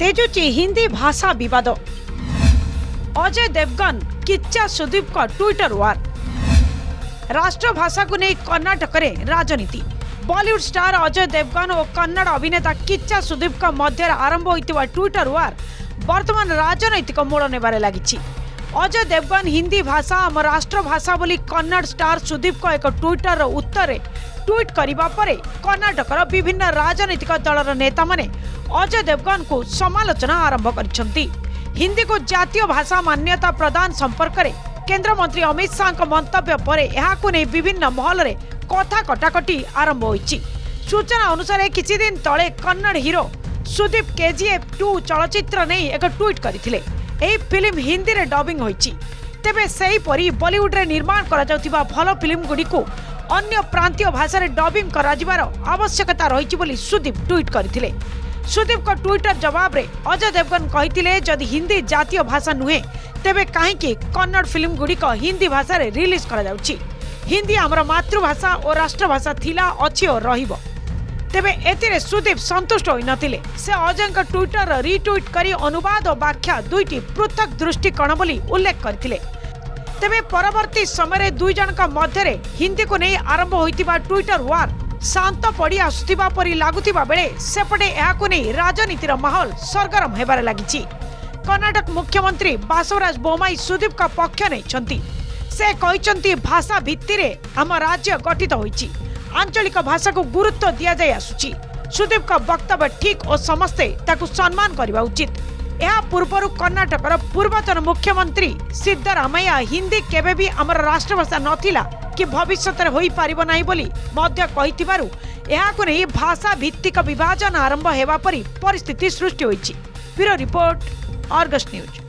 ତେଜୁଛି ହିନ୍ଦୀ ଭାଷା ବିବାଦ ଅଜୟ ଦେବଗନ କିଚ୍ଚା ସୁଦୀପଙ୍କ ଟ୍ୱିଟର ୱାର୍ ରାଷ୍ଟ୍ରଭାଷାକୁ ନେଇ କର୍ଣ୍ଣାଟକରେ ରାଜନୀତି ବଲିଉଡ ଷ୍ଟାର ଅଜୟ ଦେବଗନ ଓ କନ୍ନଡ଼ ଅଭିନେତା କିଚ୍ଚା ସୁଦୀପଙ୍କ ମଧ୍ୟରେ ଆରମ୍ଭ ହୋଇଥିବା ଟ୍ୱିଟର ୱାର୍ ବର୍ତ୍ତମାନ ରାଜନୈତିକ ମୋଡ଼ ନେବାରେ ଲାଗିଛି ଅଜୟ ଦେବଗନ ହିନ୍ଦୀ ଭାଷା ଆମ ରାଷ୍ଟ୍ରଭାଷା ବୋଲି କନ୍ନଡ଼ ଷ୍ଟାର ସୁଦୀପଙ୍କ ଏକ ଟ୍ୱିଟରର ଉତ୍ତରେ ଟ୍ୱିଟ୍ କରିବା ପରେ କର୍ଣ୍ଣାଟକର ବିଭିନ୍ନ ରାଜନୈତିକ ଦଳର ନେତାମାନେ ଅଜୟ ଦେବଗନଙ୍କୁ ସମାଲୋଚନା ଆରମ୍ଭ କରିଛନ୍ତି ହିନ୍ଦୀକୁ ଜାତୀୟ ଭାଷା ମାନ୍ୟତା ପ୍ରଦାନ ସମ୍ପର୍କରେ କେନ୍ଦ୍ରମନ୍ତ୍ରୀ ଅମିତ ଶାହଙ୍କ ମନ୍ତବ୍ୟ ପରେ ଏହାକୁ ନେଇ ବିଭିନ୍ନ ମହଲରେ କଥା କଟାକଟି ଆରମ୍ଭ ହୋଇଛି ସୂଚନା ଅନୁସାରେ କିଛି ଦିନ ତଳେ Kannada hero Sudeep KGF two ଚଳଚ୍ଚିତ୍ର ନେଇ ଏକ ଟ୍ୱିଟ୍ କରିଥିଲେ ଏହି ଫିଲ୍ମ ହିନ୍ଦୀରେ ଡବିଂ ହୋଇଛି ତେବେ ସେହିପରି ବଲିଉଡରେ ନିର୍ମାଣ କରାଯାଉଥିବା ଭଲ ଫିଲ୍ମଗୁଡ଼ିକୁ ଅନ୍ୟ ପ୍ରାନ୍ତୀୟ ଭାଷାରେ ଡବିଂ କରାଯିବାର ଆବଶ୍ୟକତା ରହିଛି ବୋଲି ସୁଦୀପ ଟ୍ୱିଟ୍ କରିଥିଲେ ସୁଦୀପଙ୍କ ଟ୍ୱିଟର ଜବାବରେ ଅଜୟ ଦେବଗନ କହିଥିଲେ ଯଦି ହିନ୍ଦୀ ଜାତୀୟ ଭାଷା ନୁହେଁ ତେବେ କାହିଁକି କନ୍ନଡ଼ ଫିଲ୍ମଗୁଡ଼ିକ ହିନ୍ଦୀ ଭାଷାରେ ରିଲିଜ୍ କରାଯାଉଛି ହିନ୍ଦୀ ଆମର ମାତୃଭାଷା ଓ ରାଷ୍ଟ୍ରଭାଷା ଥିଲା ଅଛି ଓ ରହିବ ତେବେ ଏଥିରେ ସୁଦୀପ ସନ୍ତୁଷ୍ଟ ହୋଇନଥିଲେ ସେ ଅଜୟଙ୍କ ଟ୍ୱିଟର ରିଟ୍ୱିଟ୍ କରି ଅନୁବାଦ ଓ ବ୍ୟାଖ୍ୟା ଦୁଇଟି ପୃଥକ ଦୃଷ୍ଟିକୋଣ ବୋଲି ଉଲ୍ଲେଖ କରିଥିଲେ ତେବେ ପରବର୍ତ୍ତୀ ସମୟରେ ଦୁଇ ଜଣଙ୍କ ମଧ୍ୟରେ ହିନ୍ଦୀକୁ ନେଇ ଆରମ୍ଭ ହୋଇଥିବା ଟ୍ୱିଟର ୱାର୍ ଶାନ୍ତ ପଡ଼ି ଆସୁଥିବା ପରି ଲାଗୁଥିବା ବେଳେ ସେପଟେ ଏହାକୁ ନେଇ ରାଜନୀତିର ମାହୋଲ ସରଗରମ ହେବାରେ ଲାଗିଛି କର୍ଣ୍ଣାଟକ ମୁଖ୍ୟମନ୍ତ୍ରୀ ବାସବରାଜ ବୋମାଇ ସୁଦୀପଙ୍କ ପକ୍ଷ ନେଇଛନ୍ତି ସେ କହିଛନ୍ତି ଭାଷା ଭିତ୍ତିରେ ଆମ ରାଜ୍ୟ ଗଠିତ ହୋଇଛି আঞ্চলিক ভাষাকে গুরুত্ব দিয়া যাই আসুচি সুদীপক বক্তব্য ঠিক ও সমস্তে তাকে সম্মান করা উচিত ଏହା ପୂର୍ବରୁ କର୍ଣ୍ଣାଟକର ପୂର୍ବତନ ମୁଖ୍ୟମନ୍ତ୍ରୀ ସିଦ୍ଦରାମୟା ହିନ୍ଦୀ କେବେ ବି ଆମର ରାଷ୍ଟ୍ରଭାଷା ନଥିଲା କି ଭବିଷ୍ୟତରେ ହୋଇପାରିବ ନାହିଁ ବୋଲି ମଧ୍ୟ କହିଥିବାରୁ ଏହାକୁ ନେଇ ଭାଷା ଭିତ୍ତିକ ବିଭାଜନ ଆରମ୍ଭ ହେବା ପରି ପରିସ୍ଥିତି ସୃଷ୍ଟି ହୋଇଛି ବ୍ୟୁରୋ ରିପୋର୍ଟ ଅର୍ଗସ୍ ନ୍ୟୁଜ୍